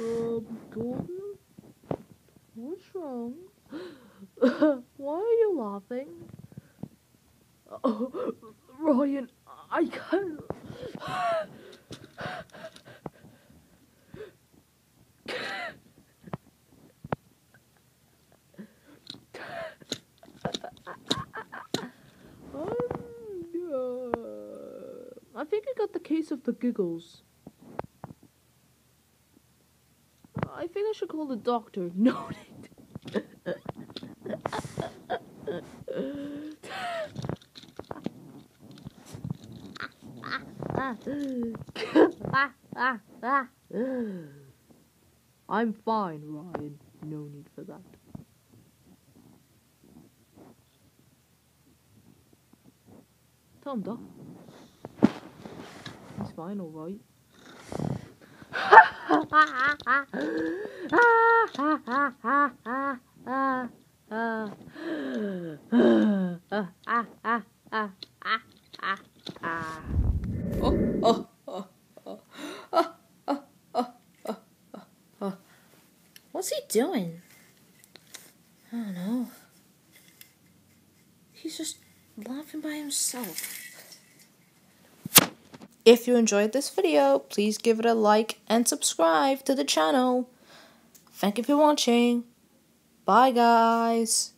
Um, Gordon? What's wrong? Why are you laughing? Oh, Ryan, I can't. Um, I think I got the case of the giggles. I think I should call the doctor. No. I'm fine, Ryan. No need for that. Tom Doc. He's fine, alright. What's he doing? I don't know. He's just laughing by himself. If you enjoyed this video, please give it a like and subscribe to the channel. Thank you for watching. Bye guys.